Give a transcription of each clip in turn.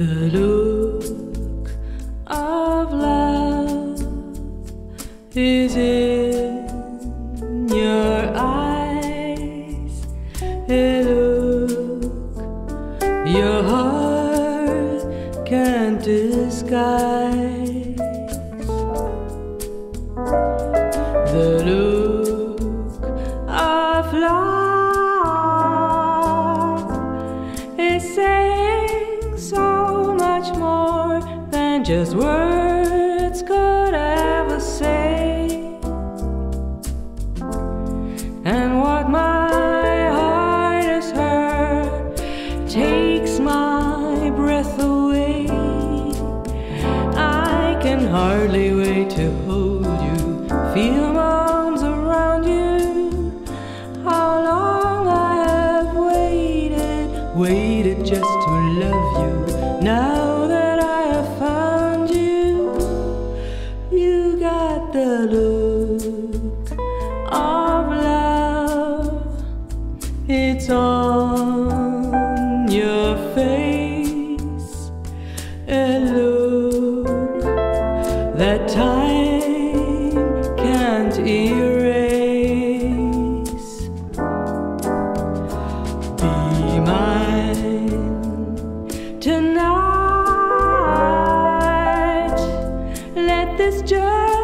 The look of love is in your eyes. A look, your heart can't disguise the look. Just words could ever say. And what my heart has heard takes my breath away. I can hardly wait to hold you, feel my arms around you. How long I have waited, waited just the look of love. It's on your face. A look that time can't erase. Be mine tonight. Let this just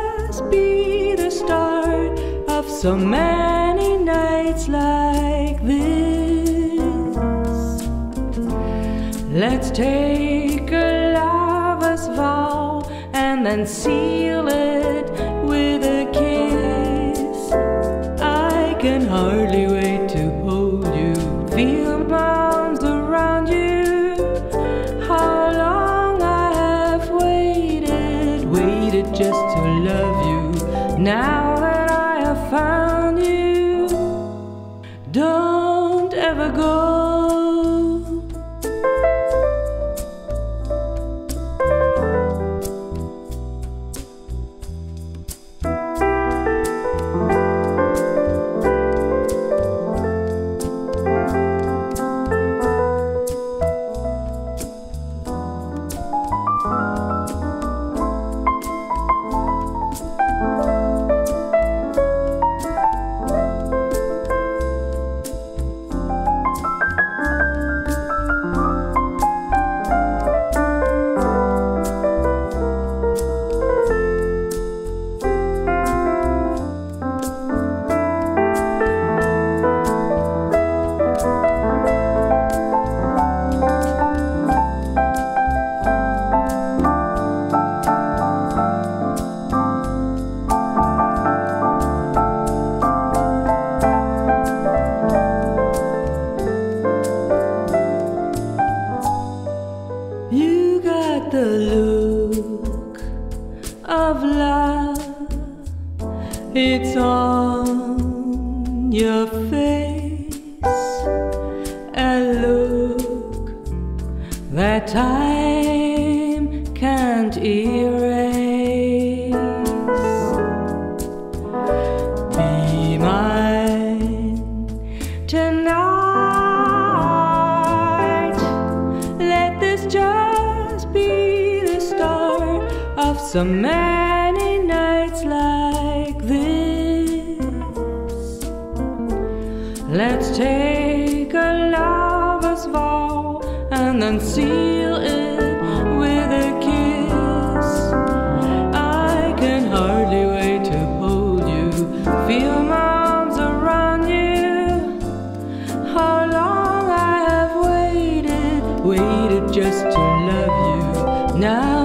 be the start of so many nights like this. Let's take a lover's vow and then seal it with a Now that I have found you, don't ever go. Of love. It's on your face. A look that time so many nights like this. Let's take a lover's vow and then seal it with a kiss. I can hardly wait to hold you, feel my arms around you. How long I have waited, waited just to love you. Now